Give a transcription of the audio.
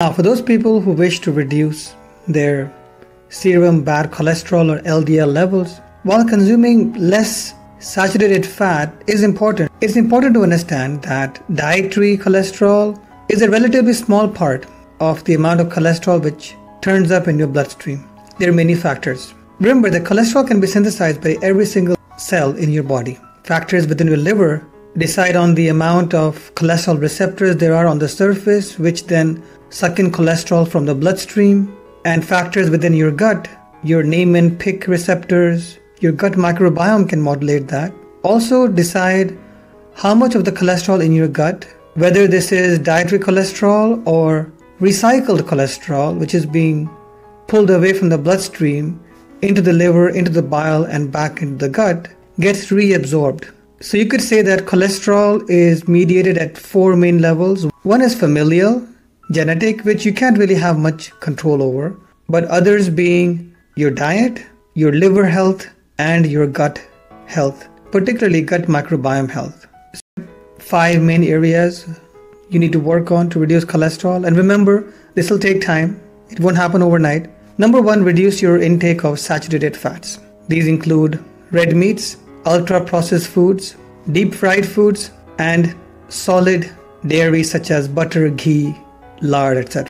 Now, for those people who wish to reduce their serum bad cholesterol or LDL levels, while consuming less saturated fat is important, it's important to understand that dietary cholesterol is a relatively small part of the amount of cholesterol which turns up in your bloodstream. There are many factors. Remember that cholesterol can be synthesized by every single cell in your body. Factors within your liver decide on the amount of cholesterol receptors there are on the surface, which then suck in cholesterol from the bloodstream, and factors within your gut, your Niemann-Pick receptors, your gut microbiome can modulate that. Also, decide how much of the cholesterol in your gut, whether this is dietary cholesterol or recycled cholesterol, which is being pulled away from the bloodstream into the liver, into the bile, and back into the gut, gets reabsorbed. So you could say that cholesterol is mediated at four main levels. One is familial, genetic, which you can't really have much control over, but others being your diet, your liver health, and your gut health, particularly gut microbiome health. Five main areas you need to work on to reduce cholesterol. And remember, this will take time, it won't happen overnight. Number one, reduce your intake of saturated fats. These include red meats, ultra processed foods, deep fried foods, and solid dairy such as butter, ghee, lard, etc.